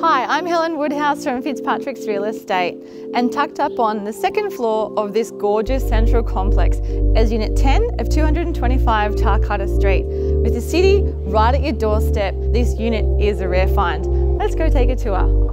Hi, I'm Helen Woodhouse from Fitzpatrick's Real Estate and tucked up on the second floor of this gorgeous central complex is Unit 10 of 225 Tarcutta Street. With the city right at your doorstep, this unit is a rare find. Let's go take a tour.